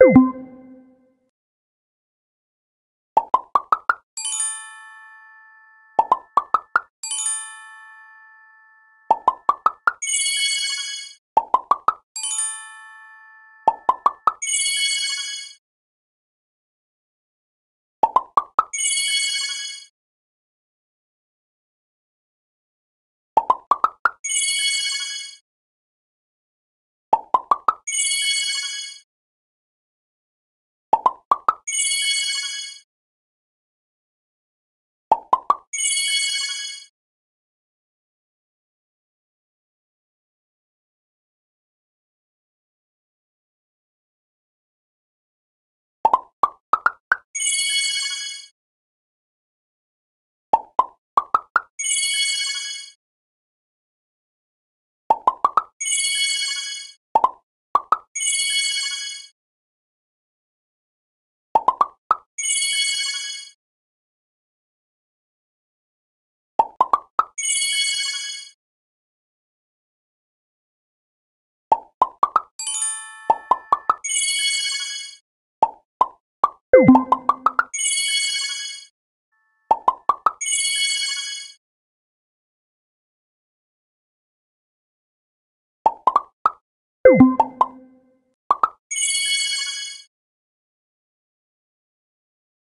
you